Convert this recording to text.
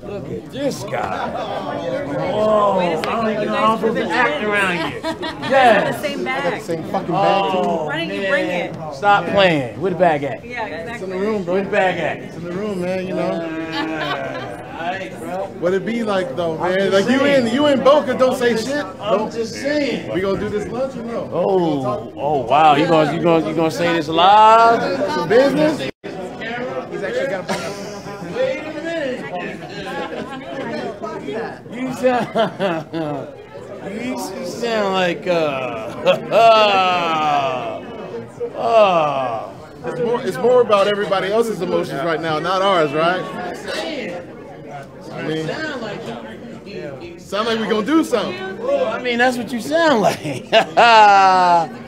Look at this guy. Oh, Wait a second, I don't you even know how to ripped act it. around you. The Yes. same bag. Same fucking bag oh, too. Oh, Why didn't you bring man. it? Stop playing. Where the bag at? Yeah, It's in the room, bro. Where the bag at? It's in the room, man. You know. Alright, bro. What it be like though, man? just Like you saying. in you in Boca, don't say shit. I'm Don't. just saying. We gonna do this lunch or no? Oh, oh wow. You gonna you gonna you gonna say this live? Some business? You sound you sound like uh uh It's more it's more about everybody else's emotions right now, not ours, right? I mean, sound like we're gonna do something. Well, I mean, that's what you sound like.